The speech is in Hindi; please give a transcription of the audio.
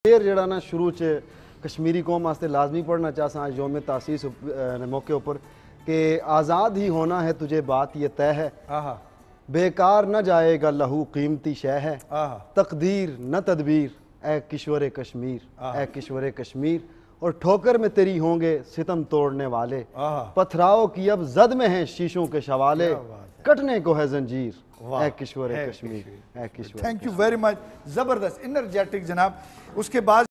शेर जड़ा ना शुरू च कश्मीरी कौम वास्ते लाजमी पढ़ना चाहसा आज योम तासीस मौके ऊपर कि आज़ाद ही होना है तुझे बात ये तय है। बेकार न जाएगा लहू कीमती शय है। तकदीर न तदबीर ए किश्वर कश्मीर ए किश्वर कश्मीर और ठोकर में तेरी होंगे सितम तोड़ने वाले। आहा। पथराओ की अब जद में है शीशों के शवाले। कटने को है जंजीर। किशोर किश्वर है Kashmir thank you very much ज़बरदस्त इनर्जेटिक जनाब। उसके बाद